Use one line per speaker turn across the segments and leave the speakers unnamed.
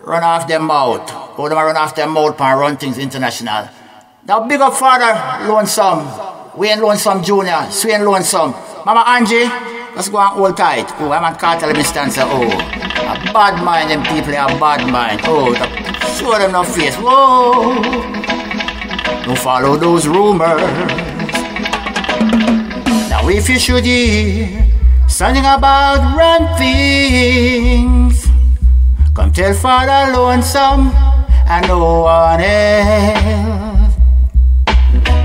run off their mouth. Who them run off their mouth and run things international. Now big up father, lonesome. Wayne Lonesome Jr., Swayne Lonesome. Mama Angie, let's go and hold tight. Oh, I'm a Carlton Livingston. Oh, a bad mind, them people, a bad mind. Oh, show them no face. Whoa. Don't follow those rumors. Now if you should hear something about run things, come tell Father Lonesome and no one else.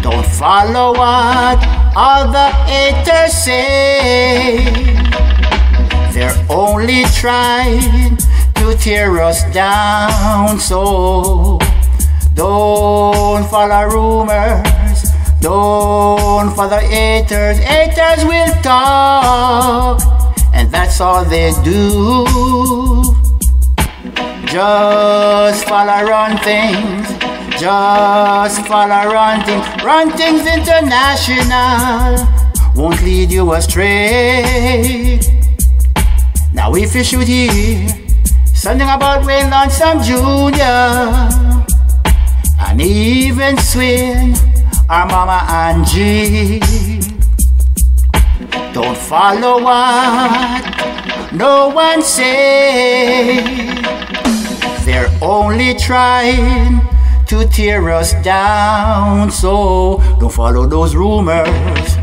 Don't follow what other haters say. They're only trying to tear us down. So don't follow rumors. Don't follow haters. Haters will talk, and that's all they do. Just follow run things. Just follow run things. Run things international won't lead you astray. Now if you should hear something about Wayne Lonesome Jr. and even Swing our Mama Angie, don't follow what no one say. They're only trying to tear us down. So don't follow those rumors.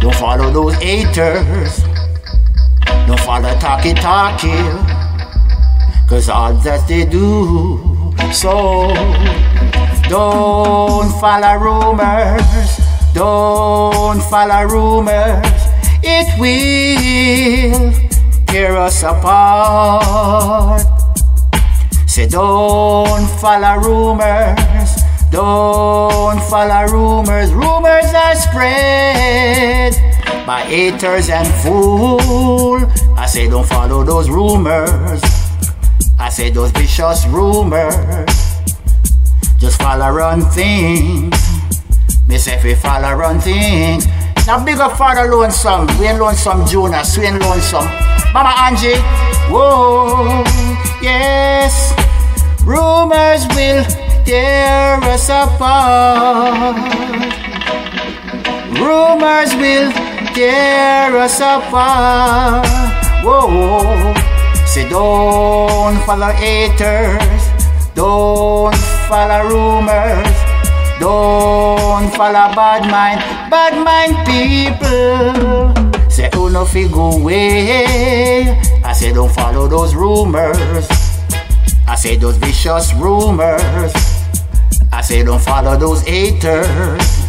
Don't follow those haters. Don't follow talkie talkie. Cause all that they do. So don't follow rumors. Don't follow rumors. It will tear us apart. Say don't follow rumors, don't follow rumors. Rumors are spread by haters and fools. I say don't follow those rumors. I say those vicious rumors. Just follow run things. Me say we follow run things. Now big up Father Lonesome, Wayne Lonesome Jr., Swayne Lonesome, Mama Angie. Whoa, yes. Rumors will tear us apart. Rumors will tear us apart. Whoa, say don't follow haters, don't follow rumors, don't follow bad mind, bad mind people. Say oh no fi go away. I say don't follow those rumors. I say those vicious rumors. I say don't follow those haters.